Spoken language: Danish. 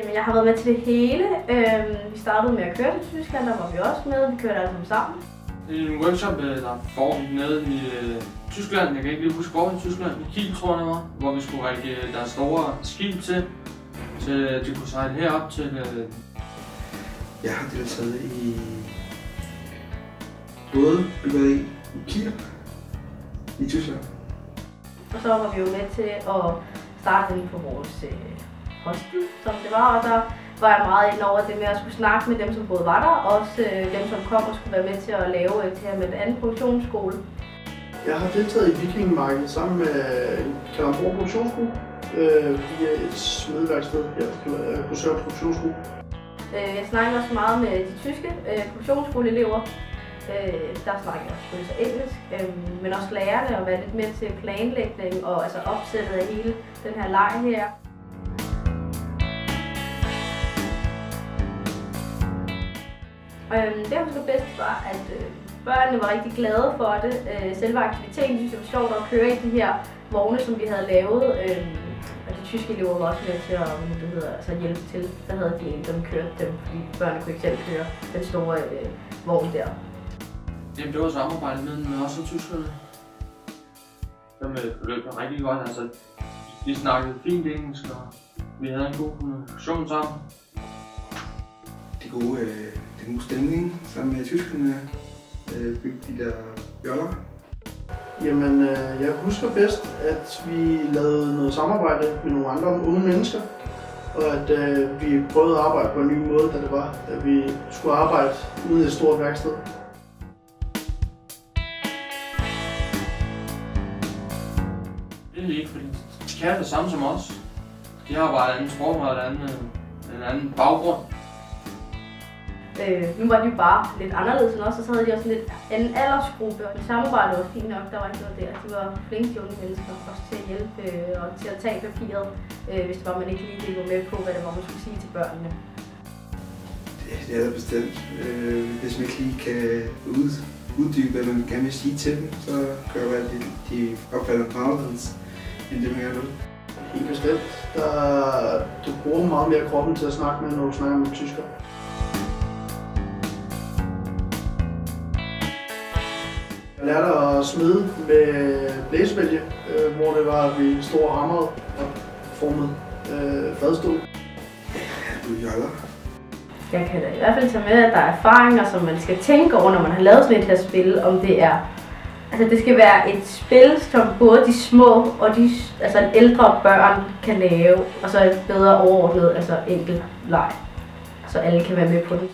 Jamen, jeg har været med til det hele. Øhm, vi startede med at køre til Tyskland, der var vi også med. Vi kørte alle sammen sammen. Det er en workshop, øh, der foregik nede i øh, Tyskland. Jeg kan ikke lige huske, hvor i Tyskland. I Kiel, tror jeg, var. Hvor vi skulle række øh, deres store skib til, til at de kunne sejle herop til... Øh, Jeg har deltaget i både byggeri i Kiel i Tyskland. Og så var vi jo med til at starte den på vores øh, hostel, som det var. Og der var jeg meget ind over det med at skulle snakke med dem, som både var der, og også øh, dem, som kom og skulle være med til at lave øh, her med den anden produktionsskole. Jeg har deltaget i Vikingmarkedet sammen med Kalamborg Produktionsskole øh, via et smedværksted her på Korsør Produktionsskole. Øh, jeg snakkede også meget med de tyske øh, produktionsskoleelever. Øh, der snakker jeg selvfølgelig så engelsk, øh, men også lærerne og være lidt med til planlægning og altså opsættet af hele den her leg her. Øh, det jeg husker bedst var, at øh, børnene var rigtig glade for det. Øh, selve aktiviteten synes jeg var sjovt at køre i de her vogne, som vi havde lavet. Øh, og de tyske elever var også med til at hvad det hedder, altså hjælpe til. Der havde de en, som kørte dem, fordi børnene kunne ikke selv køre den store øh, vogn der. jamen, det var samarbejde mellem med os og tyskerne. Som løb rigtig godt. Altså, de snakkede fint engelsk, og vi havde en god kommunikation sammen. Det gode, øh, den gode stemning sammen med tyskerne. Øh, bygge de der joller. Jamen, øh, jeg husker bedst, at vi lavede noget samarbejde med nogle andre unge mennesker, og at øh, vi prøvede at arbejde på en ny måde, da det var, at vi skulle arbejde ude i et stort værksted. Det er de ikke, fordi de kan det samme som os. De har bare et andet sprog og et andet, øh, en anden baggrund. Øh, nu var de jo bare lidt anderledes end os, og så havde de også en lidt anden aldersgruppe, og det samarbejde var fint nok, der var ikke noget der. De var flinke, de unge mennesker, også til at hjælpe øh, og til at tage papiret, øh, hvis det var, man ikke lige ville gå med på, hvad det var, man skulle sige til børnene. Det, det er der bestemt. Øh, hvis man ikke lige kan ud, uddybe, hvad man gerne vil sige til dem, så kan det være, at de, de opfatter det anderledes, end det man gerne vil. Helt bestemt. Der, du bruger meget mere kroppen til at snakke med, når du snakker med tysker. Lærte at smide med blæsebælge, øh, hvor det var, at vi stod og hamrede og formede øh, fadstol. Du joller. Jeg kan da i hvert fald tage med, at der er erfaringer, som man skal tænke over, når man har lavet sådan et her spil, om det er Altså det skal være et spil, som både de små og de altså ældre børn kan lave, og så et bedre overordnet, altså enkelt leg, så alle kan være med på det.